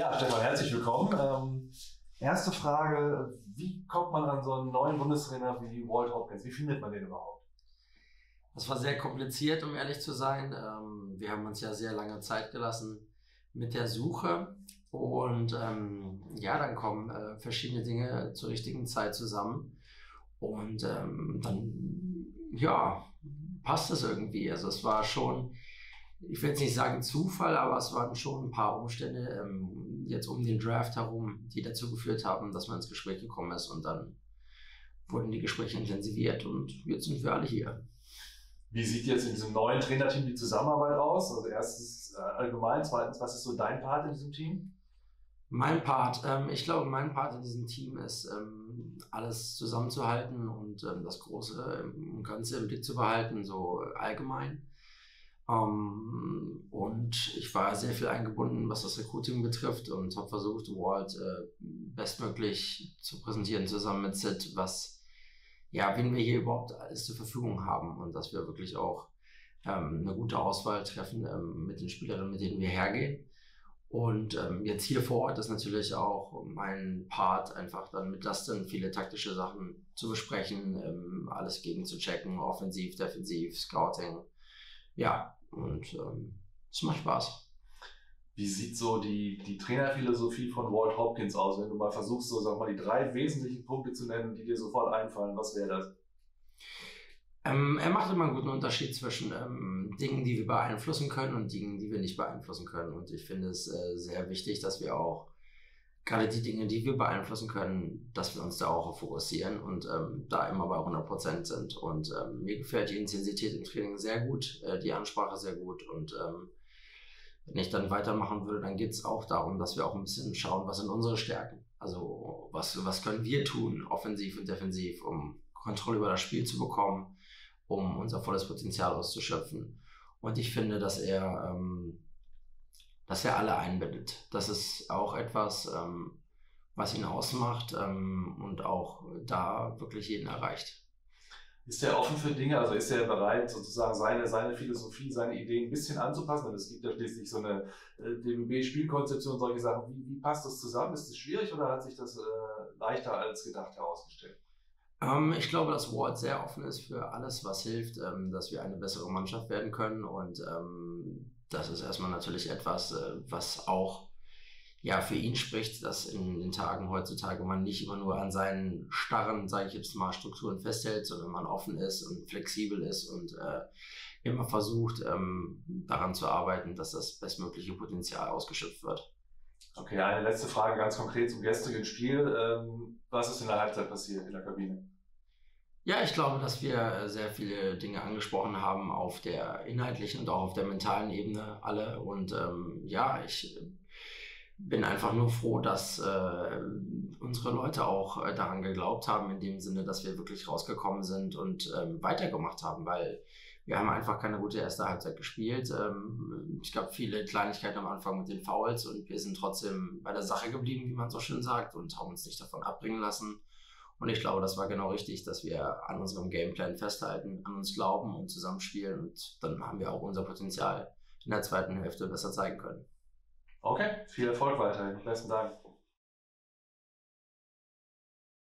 Ja, Stefan, herzlich willkommen. Ähm, erste Frage, wie kommt man an so einen neuen Bundestrainer wie Walt Hopkins? Wie findet man den überhaupt? Das war sehr kompliziert, um ehrlich zu sein. Ähm, wir haben uns ja sehr lange Zeit gelassen mit der Suche. Und ähm, ja, dann kommen äh, verschiedene Dinge zur richtigen Zeit zusammen. Und ähm, dann, ja, passt es irgendwie. Also es war schon, ich will jetzt nicht sagen Zufall, aber es waren schon ein paar Umstände ähm, jetzt um den Draft herum, die dazu geführt haben, dass man ins Gespräch gekommen ist und dann wurden die Gespräche intensiviert und jetzt sind wir alle hier. Wie sieht jetzt in diesem neuen Trainerteam die Zusammenarbeit aus? Also erstens äh, allgemein, zweitens, was ist so dein Part in diesem Team? Mein Part, ähm, ich glaube, mein Part in diesem Team ist, ähm, alles zusammenzuhalten und ähm, das Große und Ganze im Blick zu behalten, so allgemein. Ähm, und ich war sehr viel eingebunden, was das Recruiting betrifft und habe versucht, Walt äh, bestmöglich zu präsentieren, zusammen mit Sid, was, ja, wen wir hier überhaupt alles zur Verfügung haben und dass wir wirklich auch ähm, eine gute Auswahl treffen ähm, mit den Spielerinnen, mit denen wir hergehen. Und ähm, jetzt hier vor Ort ist natürlich auch mein Part, einfach dann mit Dustin viele taktische Sachen zu besprechen, ähm, alles gegen zu checken, offensiv, defensiv, Scouting. Ja, und ähm, es macht Spaß. Wie sieht so die, die Trainerphilosophie von Walt Hopkins aus, wenn du mal versuchst, so sag mal, die drei wesentlichen Punkte zu nennen, die dir sofort einfallen? Was wäre das? Ähm, er macht immer einen guten Unterschied zwischen ähm, Dingen, die wir beeinflussen können und Dingen, die wir nicht beeinflussen können. Und ich finde es äh, sehr wichtig, dass wir auch gerade die Dinge, die wir beeinflussen können, dass wir uns da auch fokussieren und ähm, da immer bei 100 Prozent sind. Und ähm, mir gefällt die Intensität im Training sehr gut, äh, die Ansprache sehr gut. Und ähm, wenn ich dann weitermachen würde, dann geht es auch darum, dass wir auch ein bisschen schauen, was sind unsere Stärken. Also was, was können wir tun, offensiv und defensiv, um Kontrolle über das Spiel zu bekommen, um unser volles Potenzial auszuschöpfen. Und ich finde, dass er, ähm, dass er alle einbindet. Das ist auch etwas, ähm, was ihn ausmacht ähm, und auch da wirklich jeden erreicht. Ist er offen für Dinge? Also ist er bereit, sozusagen seine, seine Philosophie, seine Ideen ein bisschen anzupassen? Denn es gibt ja schließlich so eine äh, DBB-Spielkonzeption, solche Sachen. Wie, wie passt das zusammen? Ist es schwierig oder hat sich das äh, leichter als gedacht herausgestellt? Ähm, ich glaube, dass Ward sehr offen ist für alles, was hilft, ähm, dass wir eine bessere Mannschaft werden können. Und ähm, das ist erstmal natürlich etwas, äh, was auch ja für ihn spricht, dass in den Tagen heutzutage man nicht immer nur an seinen starren, sage ich jetzt mal, Strukturen festhält, sondern man offen ist und flexibel ist und äh, immer versucht, ähm, daran zu arbeiten, dass das bestmögliche Potenzial ausgeschöpft wird. Okay, eine letzte Frage ganz konkret zum gestrigen Spiel. Ähm, was ist in der Halbzeit passiert in der Kabine? Ja, ich glaube, dass wir sehr viele Dinge angesprochen haben auf der inhaltlichen und auch auf der mentalen Ebene alle. Und ähm, ja, ich bin einfach nur froh, dass äh, unsere Leute auch äh, daran geglaubt haben, in dem Sinne, dass wir wirklich rausgekommen sind und ähm, weitergemacht haben, weil wir haben einfach keine gute erste Halbzeit gespielt. Ähm, ich glaube, viele Kleinigkeiten am Anfang mit den Fouls und wir sind trotzdem bei der Sache geblieben, wie man so schön sagt, und haben uns nicht davon abbringen lassen. Und ich glaube, das war genau richtig, dass wir an unserem Gameplan festhalten, an uns glauben und zusammenspielen. Und dann haben wir auch unser Potenzial in der zweiten Hälfte besser zeigen können. Okay, viel Erfolg weiterhin. Besten Dank.